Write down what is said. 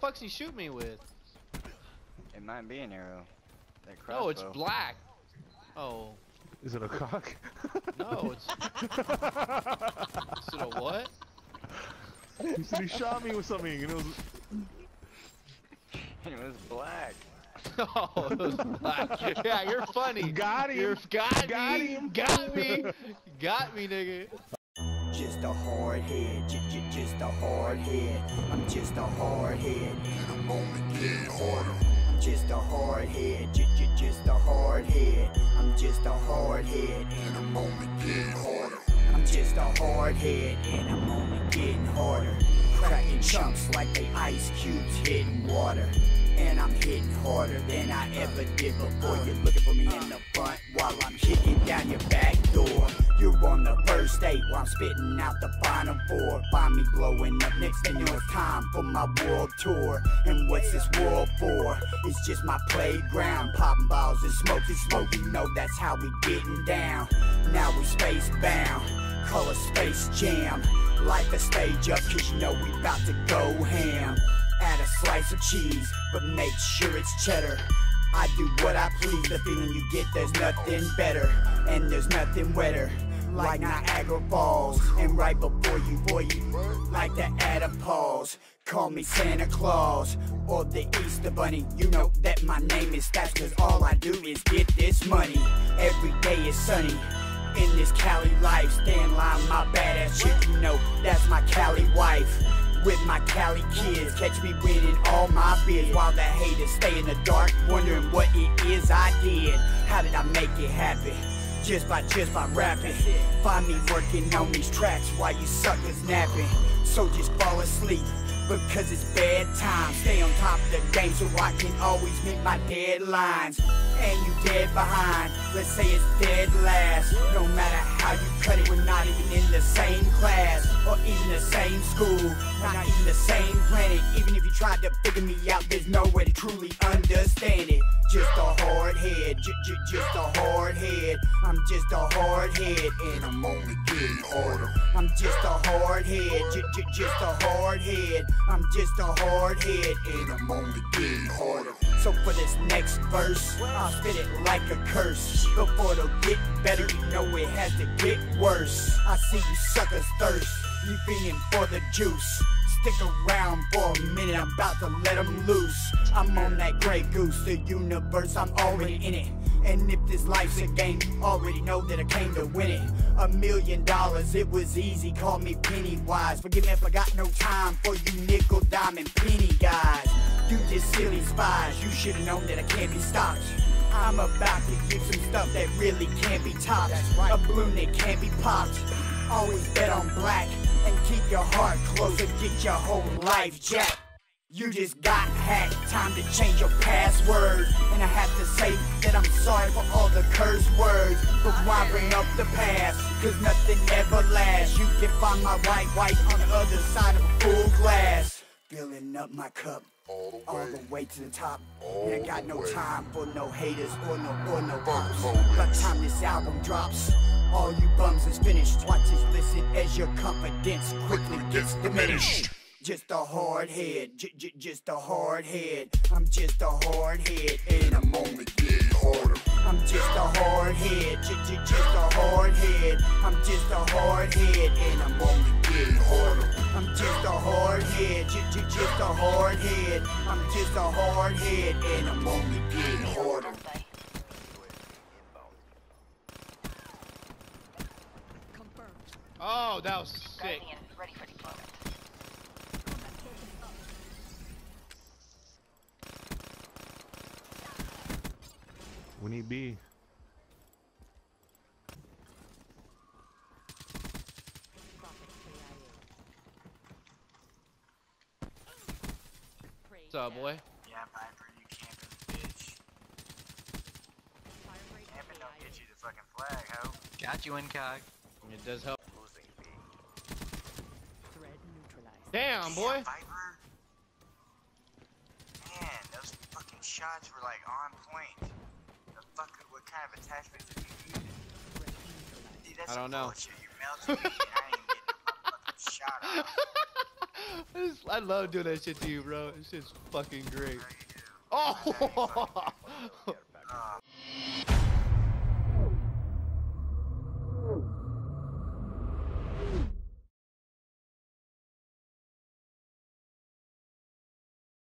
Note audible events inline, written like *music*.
bro. What the fuck's he shoot me with? It might be an arrow. That No, it's crossbow. black. Oh, Is it a cock? no, it's. Is it a *laughs* what? he said he shot me with something and it was *laughs* It was black. *laughs* Oh, it was black. Yeah, you're funny. Got him. You're, got, Got me. him. Got me. Got me, nigga. Just a hard head, j- j- just a hard head. I'm just a hard head. In a moment, get harder. I'm just a hard head, j- j- just a hard head. I'm just a hard head. In a moment, get harder. I'm just a hard head, and I'm only getting harder. Cracking chunks like they ice cubes hitting water. And I'm hitting harder than I ever did before. You're looking for me in the front while I'm kicking down your back door. You're on the first date while I'm spitting out the final four. Find me blowing up next, and it's time for my world tour. And what's this world for? It's just my playground. Popping balls and smoking smoke. You know that's how we getting down. Now we space bound. Color Space Jam. Light the stage up, cause you know we about to go ham. Add a slice of cheese, but make sure it's cheddar. I do what I please, the feeling you get, there's nothing better. And there's nothing wetter. Like Niagara Falls, and right before you, boy, you like to add. Call me Santa Claus or the Easter Bunny. You know that my name is Stacks, cause all I do is get this money. Every day is sunny in this Cali life. Stay in line, my badass chick, you know that's my Cali wife. With my Cali kids, catch me winning all my bids while the haters stay in the dark, wondering what it is I did. How did I make it happen? Just by just by rapping. Find me working on these tracks while you suckers napping. So just fall asleep because it's bedtime. Stay on top of the game so I can always meet my deadlines. And you dead behind, let's say it's dead last. No matter how you cut it, we're not even in the same class or even the same school, not even the same planet. Even if you tried to figure me out, there's no way to truly understand it. Just a hard head, j- j- just a hard head. I'm just a hard head, and I'm only getting harder. I'm just a hard head, j- j- just a hard head. I'm just a hard head. and I'm only getting harder. So for this next verse, I'll spit it like a curse. Before it'll get better, you know it has to get worse. I see you suckers thirst, you fiending for the juice. Stick around for a minute, I'm about to let them loose. I'm on that gray goose, the universe, I'm already in it. And if this life's a game, already know that I came to win it. A million dollars, it was easy, call me Pennywise. Forgive me if I got no time for you nickel, diamond, penny guys. You just silly spies, you should've known that I can't be stopped. I'm about to give some stuff that really can't be topped. A balloon that can't be popped. Always bet on black and keep your heart close and get your whole life jacked. You just got hacked, time to change your password. And I have to say that I'm sorry for all the curse words. But why bring up the past? Cause nothing ever lasts. You can find my white white on the other side of a glass. Filling up my cup All the all way. the way to the top. All and I got no way. time for no haters or no or no bums. By the time this album drops, all you bums is finished. Watch this, listen as your confidence quickly gets diminished. Just a hard head, j- j- just a hard head. I'm just a hard head, and I'm only. getting harder. I'm just a hard head, j- j- just a hard head. I'm just a hard head, and I'm only. getting harder. I'm just a hard head, j- j- just a hard head. I'm just a hard head, and I'm only. Get harder. Oh, that was sick. Ready for deployment. We need B. What's up, boy? Yeah, Viper, you camping bitch. Camping don't get you the fucking flag, ho. Got you, Incog. It does help. Losing B. Damn, boy. Viper. Man, those fucking shots were like on point. The fuck, what kind of attachment did you use? Dude, that's I don't know. Bullshit. You melted me and I ain't getting a fucking shot off. *laughs* I, just, I love doing that shit to you, bro. It's just fucking great. Oh! *laughs*